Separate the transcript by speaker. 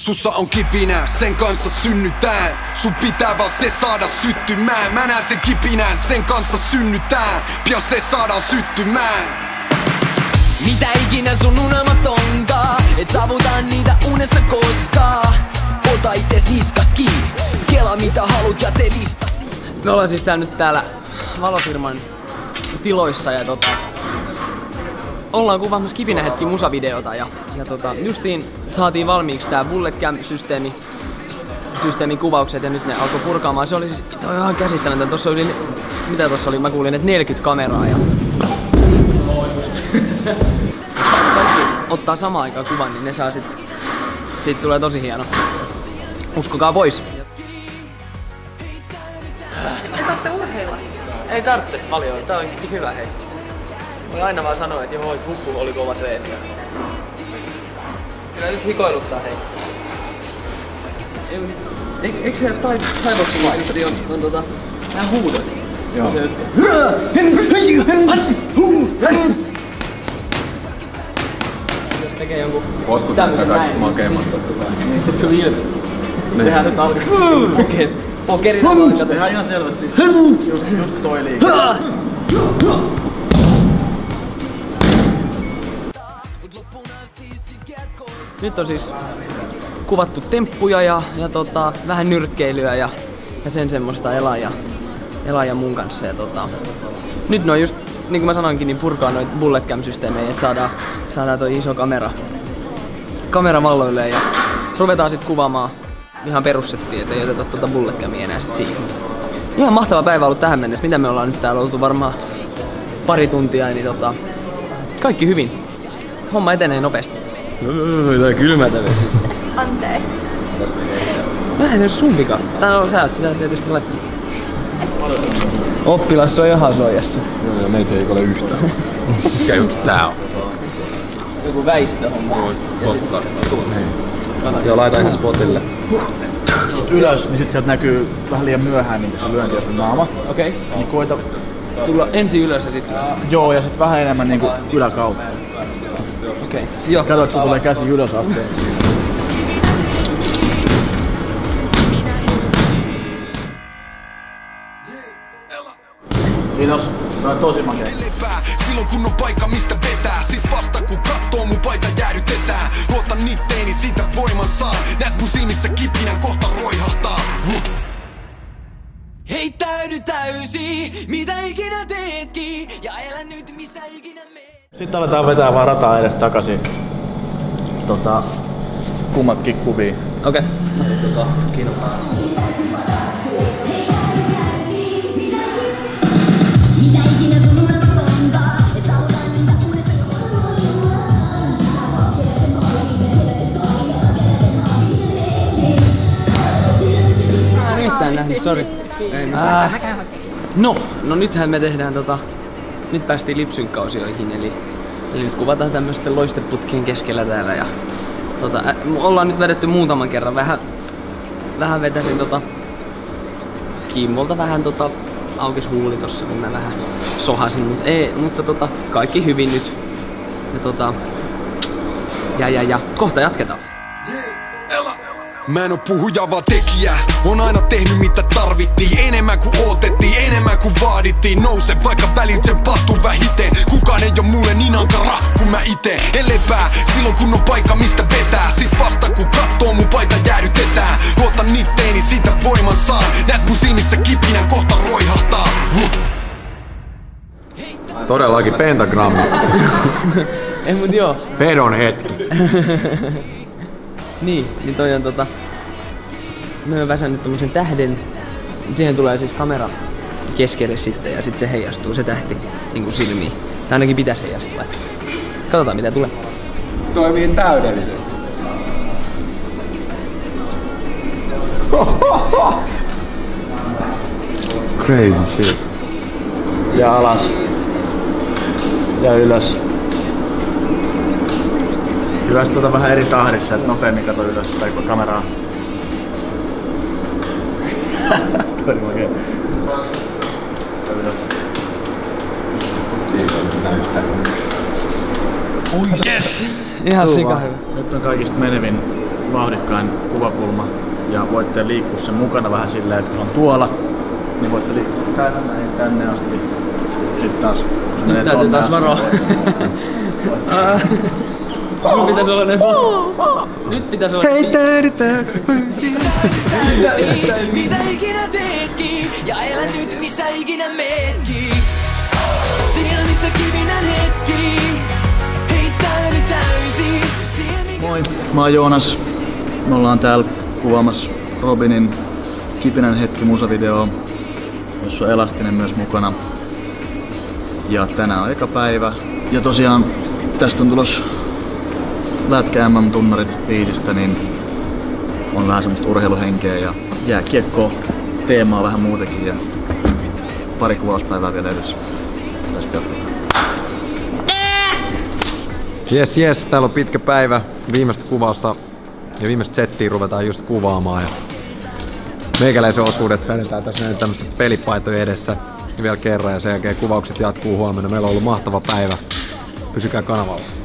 Speaker 1: Sussa on kipinä, sen kanssa synnytään. Sun pitää vaan se saada syttymään. Mä näen sen kipinän, sen kanssa synnytään. Pian se saadaan syttymään.
Speaker 2: Mitä ikinä sun unelmat onkaan Et saavuta niitä unessa koskaan. Ota itses niskast kiinni. Kela mitä haluat ja tee listasi.
Speaker 3: Me ollaan siis täällä nyt täällä valofirman tiloissa ja tota, ollaan kuvaamassa kipinä hetki musavideota ja, ja tota, justiin saatiin valmiiksi tää Bulletcam-systeemi systeemin kuvaukset ja nyt ne alkoi purkaamaan. Se oli siis toi ihan käsittämätöntä. Tossa oli, mitä tossa oli? Mä kuulin, että 40 kameraa ja kaikki ottaa samaan aikaan kuvan, niin ne saa sit, siitä tulee tosi hieno. Uskokaa pois.
Speaker 4: Ei tarvitse urheilla.
Speaker 3: Ei tarvitse paljon, tää on oikeesti hyvä hei. Voi aina vaan sanoa, että joo, huppu oli kova treeni. Kyllä nyt hikoiluttaa hei. Eikö, eikö se tai, taivossa vai on, on tota, nää huudot? Joo. Se, jos tekee jonkun
Speaker 5: tehdä kaikki makeimmat totta kai?
Speaker 3: Niin, se on ilme. Tehdään nyt alkaa. Okei.
Speaker 6: Tehdään ihan selvästi. Just, just toi liike.
Speaker 3: Nyt on siis kuvattu temppuja ja, ja tota, vähän nyrkkeilyä ja, ja sen semmoista elaa ja mun kanssa. Ja tota, nyt ne on just, niin kuin mä sanoinkin, niin purkaa noita bulletcam-systeemejä, että saadaan, saadaan toi iso kamera, kamera valloille ja ruvetaan sitten kuvaamaan ihan perussettiä, että ei oteta tuota bulletcamia enää sit siihen. Ihan mahtava päivä ollut tähän mennessä. Mitä me ollaan nyt täällä oltu varmaan pari tuntia, niin tota, kaikki hyvin. Homma etenee nopeasti. Tää kylmätä vesi.
Speaker 4: Anteeksi.
Speaker 3: Vähän se on sun vika. Tää on sä, oot sitä tietysti läpi. Oppilas on ihan soijassa.
Speaker 5: Joo, ja meitä ei ole yhtään. Mikä juttu tää on?
Speaker 3: Joku väistöhomma.
Speaker 5: Totta. Joo, laita ihan spotille.
Speaker 6: Ylös, niin sit sieltä näkyy vähän liian myöhään niin se lyönti se naama.
Speaker 3: Okei. Okay.
Speaker 6: Niin koita,
Speaker 3: Tulla ensin ylös ja sitten.
Speaker 6: joo, ja sit vähän enemmän niinku yläkautta.
Speaker 3: Okei. Okay. Joo.
Speaker 6: Kato, sulla tulee käsi ylös asteen. Kiitos. Tää on tosi makea.
Speaker 1: Silloin kun on paikka mistä vetää Sit vasta kun kattoo mun paita jäädytetään Luota nitteeni siitä voiman saa Näet mun silmissä kipinän kohta roihahtaa huh.
Speaker 2: Heittäydy täysin, mitä ikinä teetkin Ja elä nyt missä ikinä meet
Speaker 6: Sitten aletaan vetää vaan rataa edes takaisin. Tota, kummatkin kuviin.
Speaker 3: Okei.
Speaker 7: Mitä
Speaker 3: sori. Äh. No, no nythän me tehdään tota... Nyt päästiin lipsynkkausioihin, eli, eli nyt kuvataan tämmöisten loisteputkien keskellä täällä ja tota, ollaan nyt vedetty muutaman kerran. Vähän, vähän vetäsin tota Kimmolta vähän tota aukes huuli tossa, kun mä vähän sohasin, mut ei, mutta tota, kaikki hyvin nyt. Ja tota, ja ja ja, kohta jatketaan.
Speaker 1: Mä en oo puhuja vaan tekijä. On aina tehnyt mitä tarvittiin. Enemmän kuin ootettiin, enemmän kuin vaadittiin. Nouse vaikka välit sen pattu vähiten. Kukaan ei oo mulle niin ankara kuin mä ite. En lepää silloin kun on paikka mistä vetää. Sit vasta kun kattoo mun paita jäädytetään. Luota nitteeni siitä voiman saan. Näet mun silmissä kipinän kohta roihahtaa. Huh.
Speaker 5: Todellakin pentagrammi.
Speaker 3: Ei mut joo.
Speaker 5: Pedon hetki.
Speaker 3: Niin, niin toi on tota... Me on väsännyt tämmösen tähden. Siihen tulee siis kamera keskelle sitten ja sitten se heijastuu se tähti niin kuin silmiin. Tai ainakin pitäisi heijastua. Katsotaan mitä tulee.
Speaker 5: Toimii täydellisesti. Crazy shit.
Speaker 6: Ja alas. Ja ylös. Hyvä sit tuota vähän eri tahdissa, että nopeammin kato ylös tai kameraa. Toi oli makea.
Speaker 5: Siitä näyttää.
Speaker 3: Yes! Ihan sika hyvä.
Speaker 6: Nyt on kaikista menevin vauhdikkain kuvakulma ja voitte liikkua sen mukana vähän silleen, että kun se on tuolla, niin voitte liikkua tänne näin tänne asti. Sitten taas, kun se menee
Speaker 3: Nyt täytyy
Speaker 6: tonne
Speaker 3: taas varoa. Sun pitäisi olla ne... Nyt pitäisi olla... Hei,
Speaker 2: mitä ikinä teetkin Ja elä nyt missä ikinä meetkin Siellä missä kivinän hetki Heittäydy täysin
Speaker 6: Moi, mä oon Joonas. Me ollaan täällä kuvaamassa Robinin Kipinän hetki musavideo, jossa on Elastinen myös mukana. Ja tänään on eka päivä. Ja tosiaan tästä on tulos Lätkä MM-tunnarit biisistä, niin on vähän semmoista urheiluhenkeä ja jääkiekko teemaa vähän muutenkin ja pari kuvauspäivää vielä jatketaan.
Speaker 5: Jes, jes, täällä on pitkä päivä. Viimeistä kuvausta ja viimeistä settiä ruvetaan just kuvaamaan. Ja meikäläisen osuudet vedetään tässä näin tämmöistä pelipaitojen edessä vielä kerran ja sen jälkeen kuvaukset jatkuu huomenna. Meillä on ollut mahtava päivä. Pysykää kanavalla.